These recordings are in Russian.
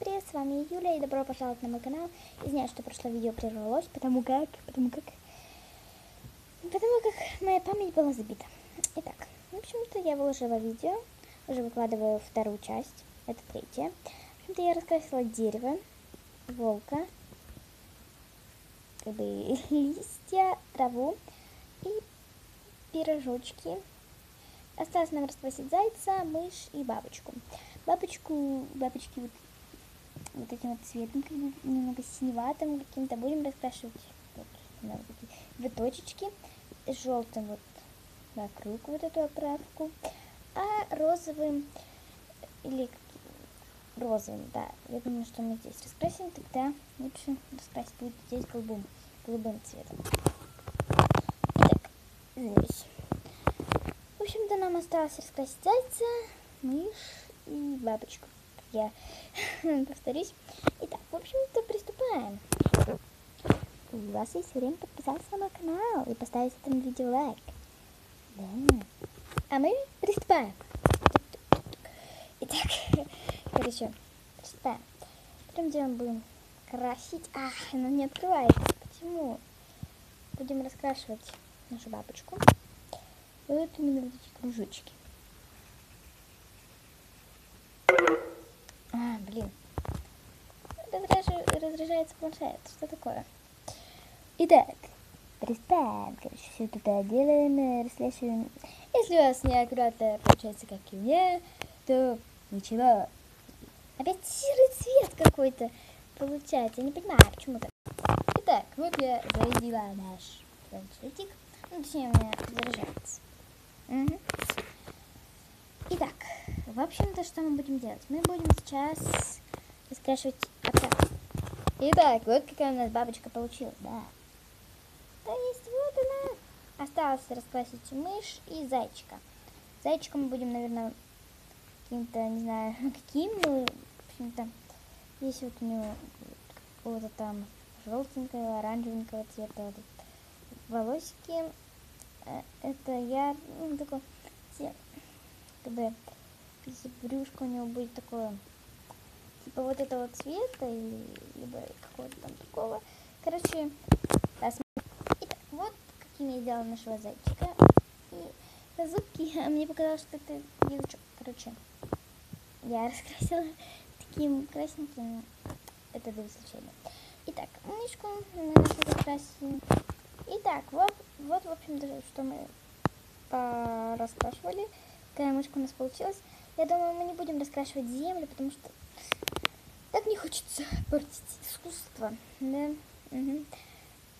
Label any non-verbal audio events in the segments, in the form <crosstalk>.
Привет, с вами Юля и добро пожаловать на мой канал. Извиняюсь, что прошлое видео прервалось, потому как, потому как, потому как моя память была забита. Итак, в общем-то я выложила видео, уже выкладываю вторую часть, это третья. В общем-то я раскрасила дерево, волка, как бы листья, траву и пирожочки. Осталось нам раскрасить зайца, мышь и бабочку. Бабочку, бабочки вот вот этим вот цветом, немного синеватым каким-то, будем раскрашивать вот, вот эти виточечки, желтым вот вокруг вот эту оправку, а розовым или розовым, да, я думаю, что мы здесь раскрасим, тогда лучше раскрасить будет здесь голубым, голубым цветом. Итак, здесь. В общем-то, нам осталось раскрасить зайца, мышь и бабочку я <laughs> повторюсь. Итак, в общем-то, приступаем. У вас есть время подписаться на мой канал и поставить этому видео лайк. Да. А мы приступаем. Итак, <laughs> короче, приступаем. Первым делом будем красить. Ах, она не открывается. Почему? Будем раскрашивать нашу бабочку. Вот именно вот эти кружочки. Разряжается планшет. Что такое? Итак, приступаем. Короче, все это делаем, расследуем. Если у вас неаккуратно получается, как и мне, то ничего. Опять серый цвет какой-то получается. Я не понимаю, почему так. Итак, вот я зарядила наш планшетик. Ну, точнее, у меня заряжается. Угу. Итак, в общем-то, что мы будем делать? Мы будем сейчас раскрашивать отряд. Итак, вот какая у нас бабочка получилась, да. То есть вот она. Осталось раскрасить мышь и зайчика. Зайчика мы будем, наверное, каким-то, не знаю, <laughs> каким, но, в общем-то, здесь вот у него какого-то там желтенького, оранжевенького цвета вот волосики. Э, это я, ну, такой, как бы брюшко у него будет такое, типа вот этого цвета, или, либо какого-то там такого. Короче, Итак, вот каким я сделала нашего зайчика. И зубки, а <laughs> мне показалось, что это язычок. Короче, я <laughs> раскрасила таким красненьким. Это до исключения. Итак, мышку нашу раскрасим. Итак, вот, вот, в общем, то что мы раскрашивали. Какая мышка у нас получилась. Я думаю, мы не будем раскрашивать землю, потому что так не хочется портить искусство. Да? Угу.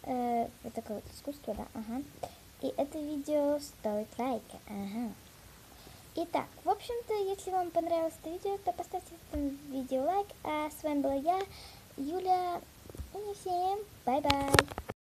Э, вот такое вот искусство, да, ага. И это видео стоит лайка, ага. Итак, в общем-то, если вам понравилось это видео, то поставьте этому видео лайк. А с вами была я, Юля. И всем bye-bye.